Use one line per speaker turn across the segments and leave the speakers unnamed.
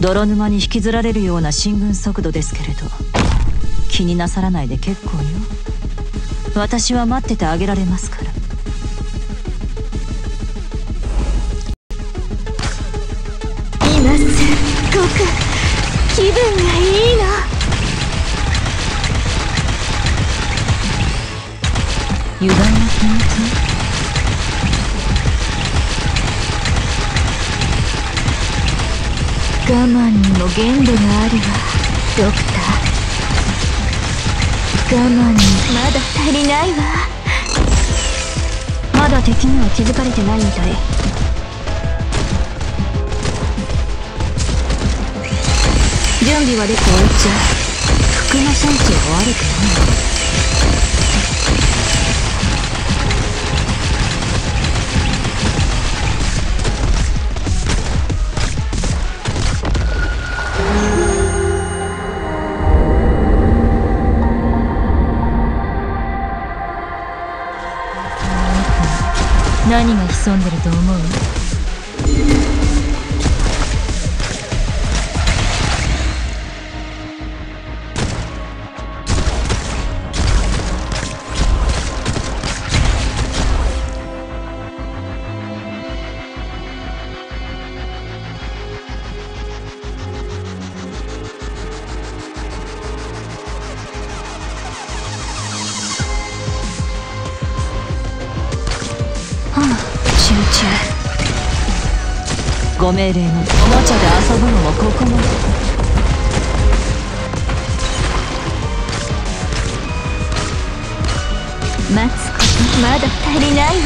泥沼に引きずられるような進軍速度ですけれど気になさらないで結構よ。私は待っててあげられますから。
今すっごく気分がいいの。
油断は禁物
慢にも限度があるわドクター。我慢にまだ足りないわ。まだ敵には気づかれてないみたい。準備はできておいちゃ服のセンスが悪くないわ
何が潜んでると思う？ご命令のおもちゃで遊ぶのもここまで。
待つことまだ足りないわ。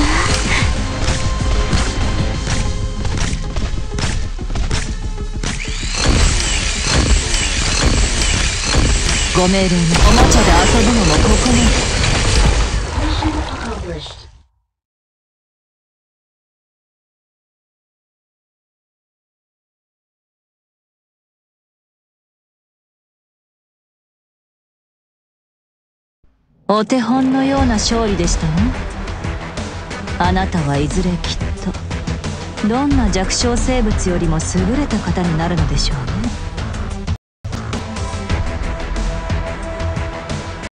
ご命令のおもちゃで遊ぶのもここまで。お手本のような勝利でしたねあなたはいずれきっとどんな弱小生物よりも優れた方になるのでしょうね。